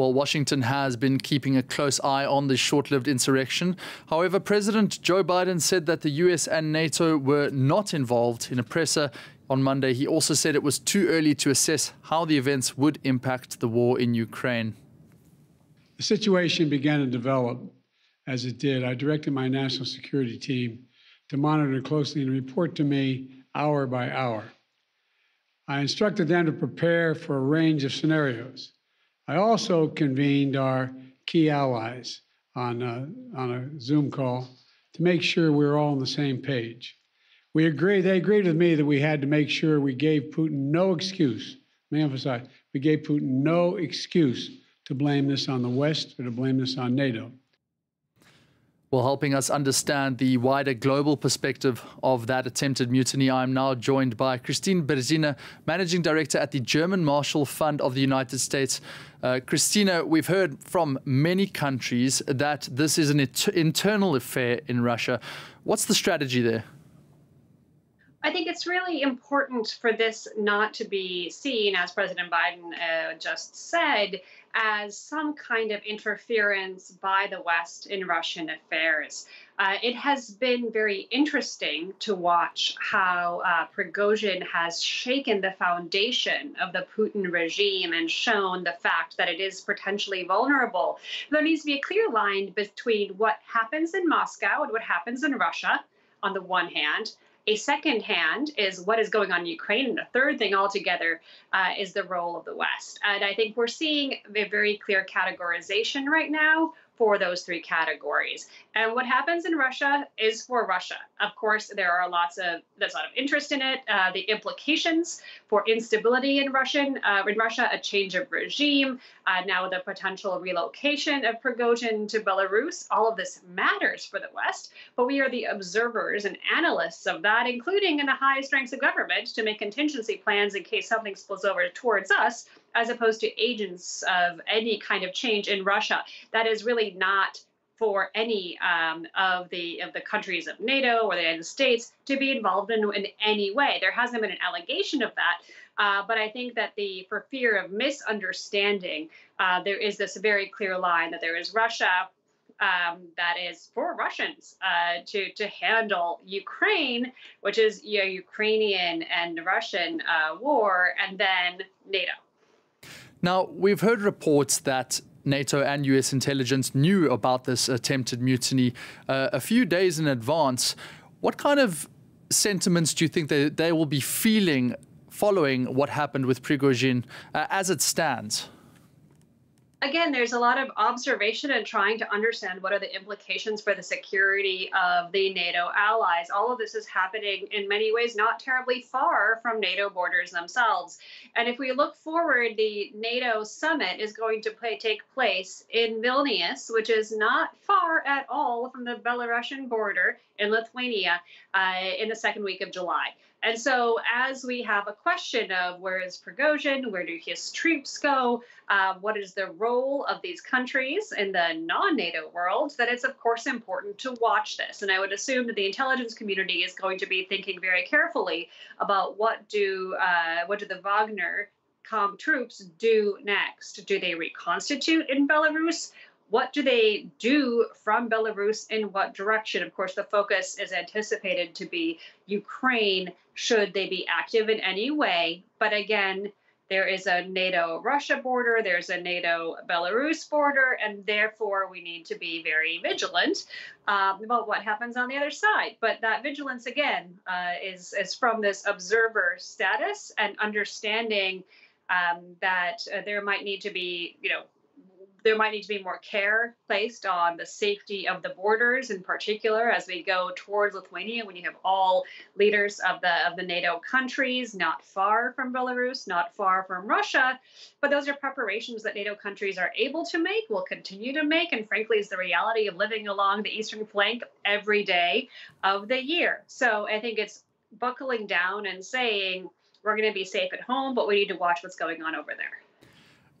While Washington has been keeping a close eye on the short lived insurrection. However, President Joe Biden said that the US and NATO were not involved. In a presser on Monday, he also said it was too early to assess how the events would impact the war in Ukraine. The situation began to develop as it did. I directed my national security team to monitor closely and report to me hour by hour. I instructed them to prepare for a range of scenarios. I also convened our key allies on a, on a Zoom call to make sure we were all on the same page. We agreed, they agreed with me that we had to make sure we gave Putin no excuse. Let me emphasize, we gave Putin no excuse to blame this on the West or to blame this on NATO. Well, helping us understand the wider global perspective of that attempted mutiny, I'm now joined by Kristine Berzina, Managing Director at the German Marshall Fund of the United States. Uh, Christina, we've heard from many countries that this is an internal affair in Russia. What's the strategy there? I think it's really important for this not to be seen, as President Biden uh, just said, as some kind of interference by the West in Russian affairs. Uh, it has been very interesting to watch how uh, Prigozhin has shaken the foundation of the Putin regime and shown the fact that it is potentially vulnerable. There needs to be a clear line between what happens in Moscow and what happens in Russia on the one hand, a second hand is what is going on in Ukraine. And a third thing altogether uh, is the role of the West. And I think we're seeing a very clear categorization right now for those three categories. And what happens in Russia is for Russia. Of course, there are lots of there's a lot of interest in it. Uh, the implications for instability in Russian uh, in Russia, a change of regime, uh, now the potential relocation of Prigozhin to Belarus. All of this matters for the West, but we are the observers and analysts of that, including in the highest ranks of government, to make contingency plans in case something spills over towards us as opposed to agents of any kind of change in Russia. That is really not for any um, of the of the countries of NATO or the United States to be involved in in any way. There hasn't been an allegation of that, uh, but I think that the for fear of misunderstanding, uh, there is this very clear line that there is Russia. Um, that is for Russians uh, to to handle Ukraine, which is you know, Ukrainian and Russian uh, war, and then NATO. Now, we've heard reports that NATO and US intelligence knew about this attempted mutiny uh, a few days in advance. What kind of sentiments do you think they, they will be feeling following what happened with Prigozhin uh, as it stands? Again, there's a lot of observation and trying to understand what are the implications for the security of the NATO allies. All of this is happening in many ways not terribly far from NATO borders themselves. And if we look forward, the NATO summit is going to play, take place in Vilnius, which is not far at all from the Belarusian border in Lithuania, uh, in the second week of July. And so, as we have a question of where is Prigozhin, where do his troops go, uh, what is the role of these countries in the non NATO world, that it's, of course, important to watch this. And I would assume that the intelligence community is going to be thinking very carefully about what do, uh, what do the Wagner com troops do next? Do they reconstitute in Belarus? What do they do from Belarus in what direction? Of course, the focus is anticipated to be Ukraine, should they be active in any way. But again, there is a NATO Russia border, there's a NATO Belarus border, and therefore we need to be very vigilant um, about what happens on the other side. But that vigilance, again, uh, is, is from this observer status and understanding um, that uh, there might need to be, you know, there might need to be more care placed on the safety of the borders in particular as we go towards Lithuania when you have all leaders of the of the NATO countries not far from Belarus, not far from Russia. But those are preparations that NATO countries are able to make, will continue to make, and frankly is the reality of living along the eastern flank every day of the year. So I think it's buckling down and saying we're going to be safe at home, but we need to watch what's going on over there.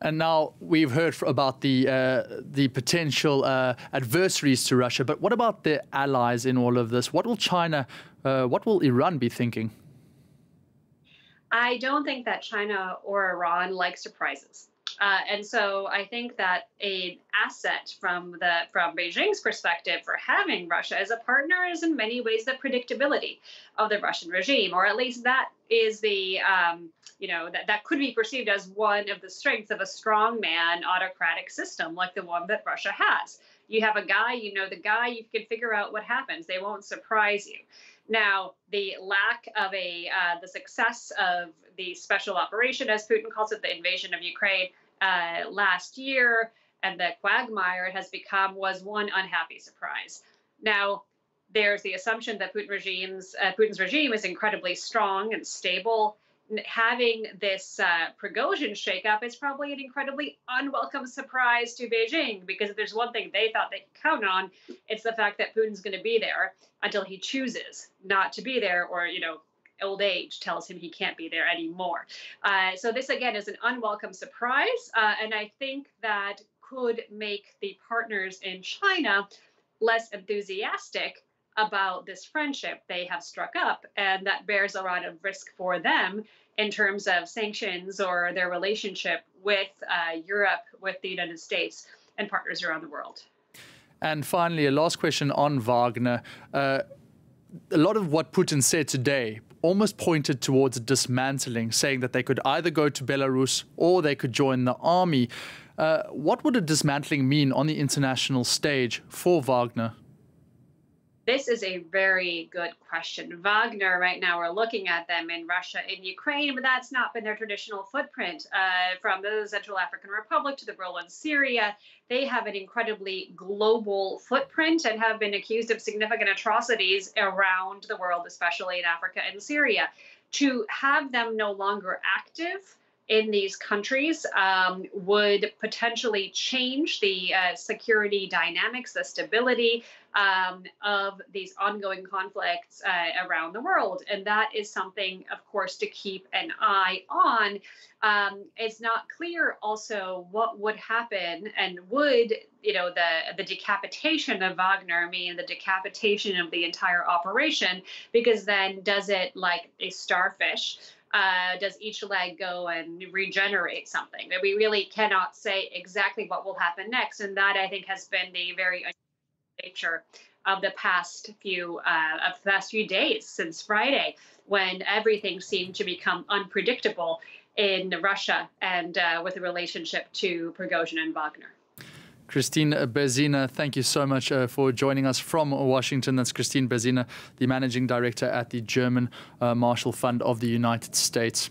And now we've heard about the uh, the potential uh, adversaries to Russia, but what about the allies in all of this? What will China, uh, what will Iran be thinking? I don't think that China or Iran like surprises. Uh, and so I think that an asset from the from Beijing's perspective for having Russia as a partner is in many ways the predictability of the Russian regime, or at least that is the um, you know that that could be perceived as one of the strengths of a strongman autocratic system like the one that Russia has. You have a guy, you know the guy, you can figure out what happens. They won't surprise you. Now, the lack of a uh, the success of the special operation, as Putin calls it, the invasion of Ukraine uh, last year, and the quagmire it has become was one unhappy surprise. Now, there's the assumption that Putin regime's uh, Putin's regime is incredibly strong and stable having this uh, Prigozhin shakeup is probably an incredibly unwelcome surprise to Beijing because if there's one thing they thought they could count on, it's the fact that Putin's going to be there until he chooses not to be there or, you know, old age tells him he can't be there anymore. Uh, so this again is an unwelcome surprise, uh, and I think that could make the partners in China less enthusiastic about this friendship they have struck up, and that bears a lot of risk for them in terms of sanctions or their relationship with uh, Europe, with the United States, and partners around the world. And finally, a last question on Wagner. Uh, a lot of what Putin said today almost pointed towards a dismantling, saying that they could either go to Belarus or they could join the army. Uh, what would a dismantling mean on the international stage for Wagner? This is a very good question. Wagner, right now, we're looking at them in Russia and Ukraine, but that's not been their traditional footprint. Uh, from the Central African Republic to the role in Syria, they have an incredibly global footprint and have been accused of significant atrocities around the world, especially in Africa and Syria. To have them no longer active, in these countries um, would potentially change the uh, security dynamics, the stability um, of these ongoing conflicts uh, around the world. And that is something, of course, to keep an eye on. Um, it's not clear also what would happen and would, you know, the, the decapitation of Wagner mean the decapitation of the entire operation, because then does it like a starfish? Uh, does each leg go and regenerate something? That we really cannot say exactly what will happen next, and that I think has been the very nature of the past few uh, of the past few days since Friday, when everything seemed to become unpredictable in Russia and uh, with the relationship to Prigozhin and Wagner. Kristine Berzina, thank you so much uh, for joining us from Washington. That's Kristine Berzina, the managing director at the German uh, Marshall Fund of the United States.